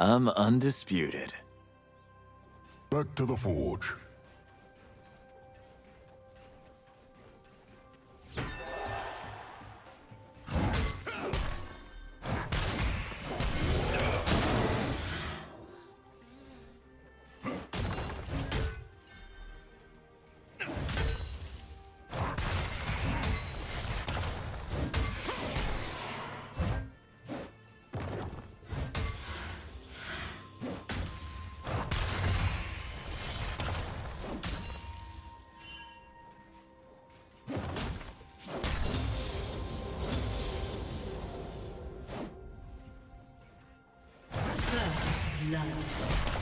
I'm undisputed. Back to the forge. Blood.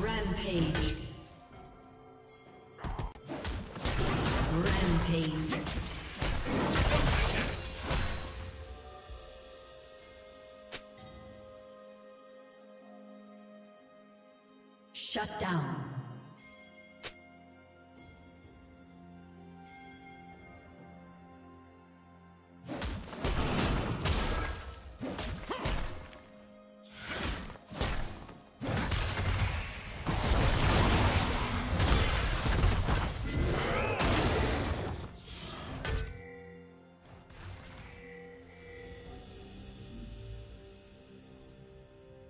Rampage. Rampage. Shut down.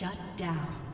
Down.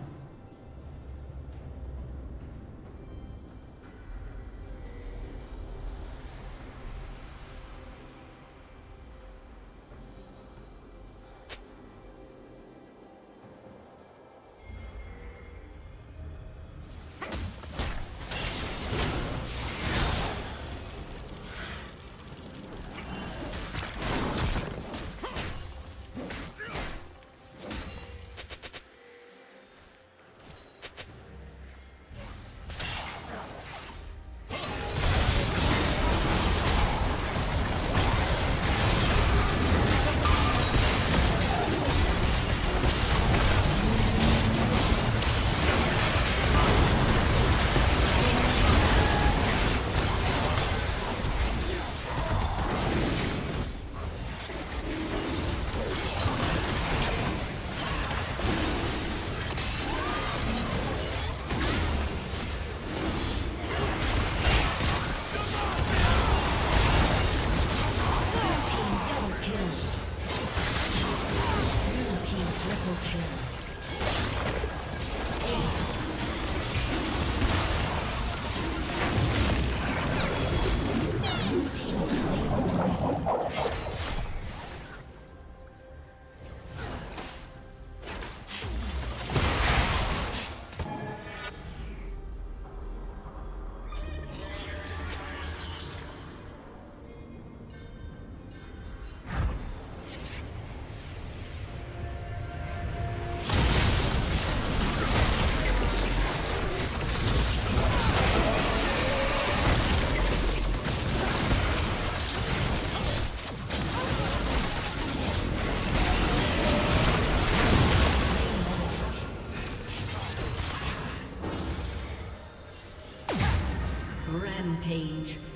Rampage.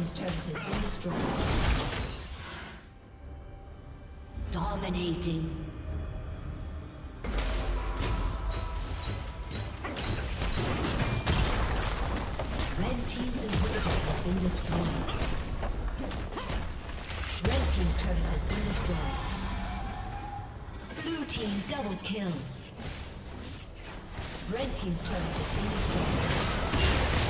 Team's turret has been destroyed. Dominating. Red Team's inhibitor has been destroyed. Red Team's turret has been destroyed. Blue Team double kill. Red Team's turret has been destroyed.